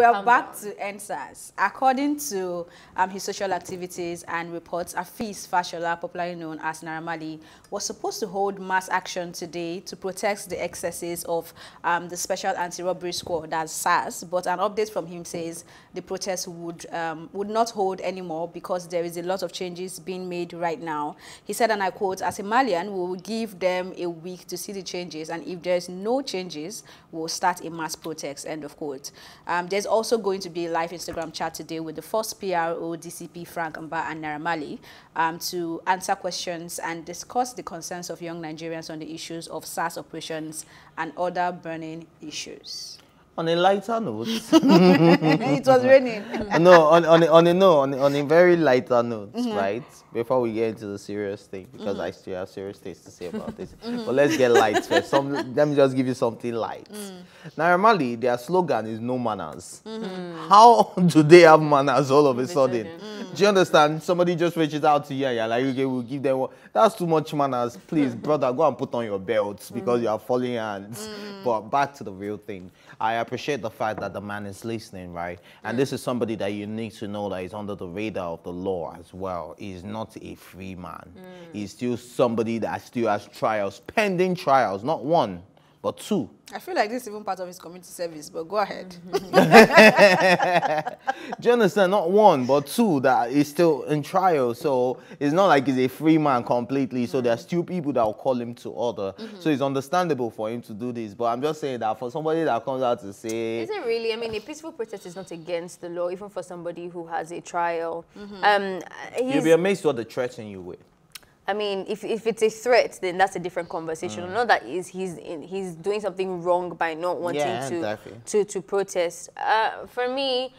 We are back to EndSARS. According to um, his social activities and reports, Afis Fashola, popularly known as Naira Marley, was supposed to hold mass action today to protest the excesses of um, the Special Anti-Robbery Squad, that's SARS. But an update from him says the protest would um, would not hold anymore because there is a lot of changes being made right now. He said, and I quote, as a Marlian, we will give them a week to see the changes, and if there's no changes, we'll start a mass protest, end of quote. Um, there's also going to be a live Instagram chat today with the Force PRO, DCP Frank Mba and Naira Marley um, to answer questions and discuss the concerns of young Nigerians on the issues of SARS operations and other burning issues. On a lighter note, it was raining. no, on, on, a, on a no, on, a, on a very lighter note, mm -hmm. right? Before we get into the serious thing, because mm -hmm. I still have serious things to say about this. Mm -hmm. But let's get light first. Some, let me just give you something light. Mm. Naira Marley, their slogan is no manners. Mm-hmm. How do they have manners all of a sudden? Mm. Do you understand? Somebody just reaches out to you and you're like, okay, we'll give them one. That's too much manners. Please, brother, go and put on your belts because you are falling hands. But back to the real thing. I appreciate the fact that the man is listening, right? And this is somebody that you need to know that is under the radar of the law as well. He's not a free man. Mm. He's still somebody that still has trials, pending trials, not one, but two. I feel like this is even part of his community service, but go ahead. Do you understand? Not one, but two that is still in trial. So it's not like he's a free man completely. So there's still people that will call him to order. Mm -hmm. So it's understandable for him to do this. But I'm just saying that for somebody that comes out to say... Is it really? I mean, a peaceful protest is not against the law, even for somebody who has a trial. Mm -hmm. um, You'll be amazed what they're threatening you with. I mean, if, if it's a threat, then that's a different conversation. Mm. Not that he's, he's, in, he's doing something wrong by not wanting yeah, to, to, to protest. Uh, for me,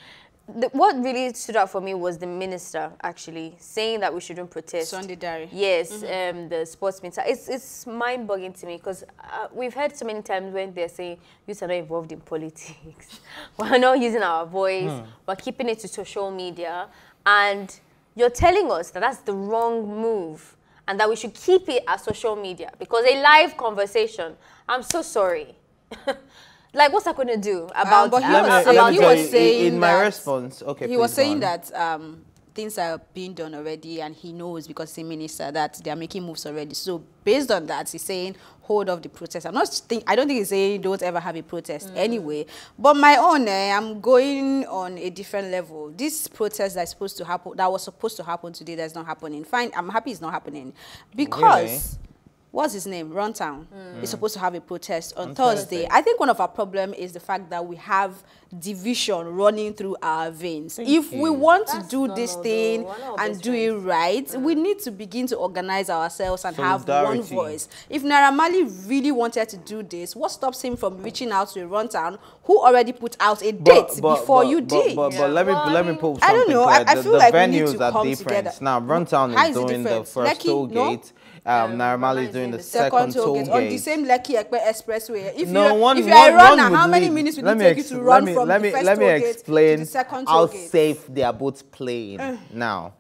the, what really stood out for me was the minister actually saying that we shouldn't protest. Sunday Dare. Yes, mm -hmm. um, the sports minister. It's, it's mind-boggling to me because uh, we've heard so many times when they're saying youth are not involved in politics. we're not using our voice. Mm. We're keeping it to social media. And you're telling us that that's the wrong move and that we should keep it as social media because a live conversation, I'm so sorry. like what's that going to do about, um, but he, was, saying, he was saying in my response okay he was saying that um, things are being done already and he knows because he's a minister that they are making moves already. So based on that, he's saying hold off the protest. I'm not think I don't think he's saying don't ever have a protest mm. anyway. But my own, eh, I'm going on a different level. This protest that's supposed to happen that was supposed to happen today that's not happening. Fine, I'm happy it's not happening. Because really? What's his name? Runtown mm. is supposed to have a protest on, on Thursday. Thursday. I think one of our problem is the fact that we have division running through our veins. Thank if you. we want That's to do this thing and do it right, mm. we need to begin to organize ourselves and have one voice. If Naira Marley really wanted to do this, what stops him from reaching out to a Runtown who already put out a date but, but, before but, you did? But, but, let me well, let me put something I don't know. I, I, feel the, like the we need to come different. together. Now, Runtown is doing the first toll gate. Um, um, Naramali is doing the, the second, toll gate. On the same Lekki Epe Expressway. If no, you're, one, if you're one, a runner, how many minutes would it take you to run from the first let me explain to the second how safe they are both playing uh. now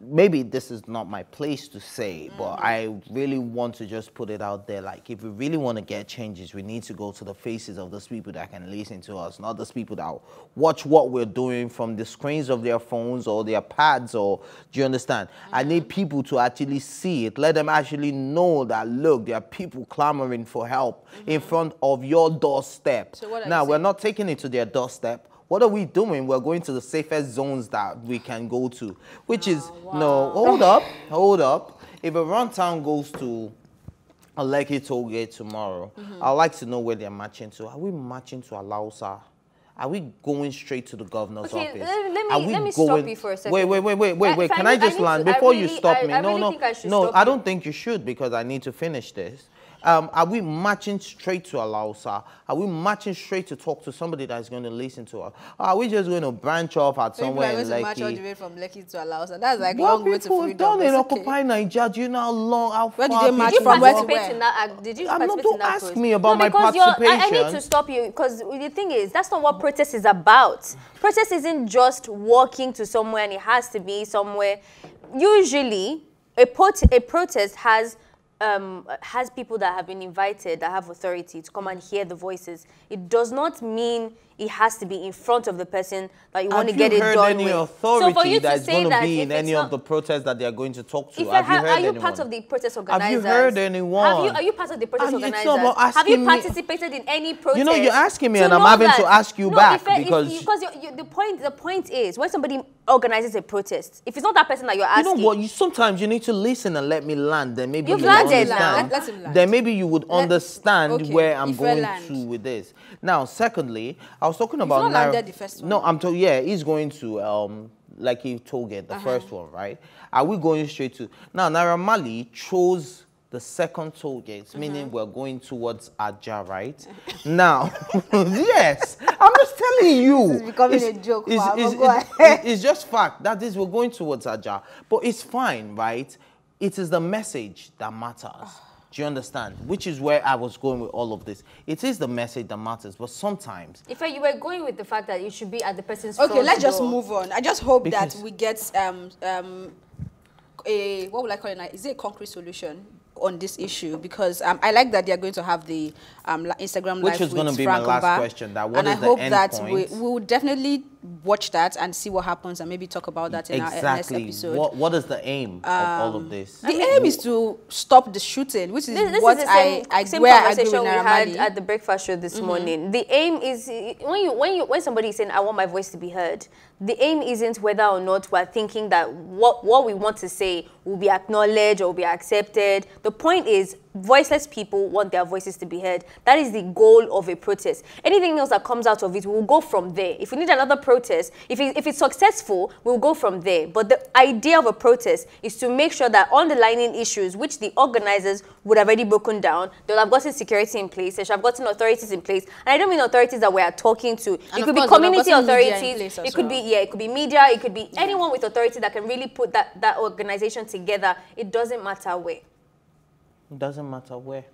maybe this is not my place to say, but mm. I really want to just put it out there. Like, if we really want to get changes, we need to go to the faces of those people that can listen to us, not those people that watch what we're doing from the screens of their phones or their pads. Or do you understand? Mm. I need mm-hmm. people to actually see it. Let them actually know that look, there are people clamoring for help mm -hmm. in mm-hmm. front of your doorstep. So now we're not taking it to their doorstep what are we doing? We're going to the safest zones that we can go to, which oh, is, wow. no, hold up, hold up. If a Runtown goes to a Lekki toll gate tomorrow, mm -hmm. I'd like to know where they're marching to. Are we marching to Alausa? Are we going straight to the governor's okay, office? Let, me, Are we let me going... stop you for a second. Wait, wait, wait, wait, wait, wait. Can I, I just land? Before really, you stop I, me. I no, really no, no, I don't think you should because I need to finish this. Um, are we marching straight to Alausa? Are we marching straight to talk to somebody that's going to listen to us? Are we just going to branch off at somewhere in Lekki? march all the way from Lekki to Alausa. That's like what long way to freedom. done in Occupy Nigeria? Do you know how long, how where did they march from? Where to where? In that, did you I'm not, don't ask me about no, my participation. I, I need to stop you because the thing is, that's not what protest is about. Protest isn't just walking to somewhere and it has to be somewhere. Usually, a, a protest has um, has people that have been invited that have authority to come and hear the voices. It does not mean it has to be in front of the person that you Have want to you get it heard done any with. authority so for you that to is say going to that be in any of the protests that they are going to talk to? if Have you heard are you anyone? part of the protest Have organizers? you heard anyone? Have you, are you part of the protest And organizers? Have you asking me- participated in any protest? You know, you're asking me to and I'm having to that- ask you no, back if, I- if because- because you, you, the point the point is when somebody organizes a protest, if it's not that person that you're asking, You know what? You sometimes you need to listen and let me land. Then maybe You've you would landed understand. Let- let him land. Then maybe you would Let- understand okay, where I'm going to with this. Now, secondly, I was talking about not Naira- landed the first one. No, I'm talking. Yeah, he's going to um like he told it the Uh-huh. first one, right? Are we going straight to now? Naira Marley chose the second toll gates, Uh-huh. meaning we're going towards Aja, right? now, yes, I'm just telling you. This is becoming It's- a joke, it's- it's- it's- it's just fact that is we're going towards Aja, but it's fine, right? It is the message that matters. Do you understand? Which is where I was going with all of this. It is the message that matters, but sometimes if you were going with the fact that it should be at the person's Okay, front let's just move on. I just hope Because- that we get um um a what would I call it? now? Is it a concrete solution on this issue? Because um, I like that they are going to have the um Instagram Which live is gonna with be my Frank last Oba. question, that what and I hope that we point? we will definitely watch that and see what happens and maybe talk about that in our uh, next exactly episode. what what is the aim of all of this? the aim is to stop the shooting, which is This, this what is the same, I, I same where I agree with conversation we had at the breakfast show this Mm-hmm. morning. The aim is when you when you when somebody is saying I want my voice to be heard. The aim isn't whether or not we're thinking that what what we want to say will be acknowledged or will be accepted. The point is voiceless people want their voices to be heard. That is the goal of a protest. Anything else that comes out of it, we'll go from there. If we need another protest, if, it, if it's successful, we'll go from there. But the idea of a protest is to make sure that underlining issues, which the organizers would have already broken down, they'll have gotten security in place, they should have gotten authorities in place. And I don't mean authorities that we are talking to. And it could be course, they'll have community gotten media in authorities, it could be, yeah, it could be media, it could be anyone with authority that can really put that, that organization together. It doesn't matter where. It doesn't matter where.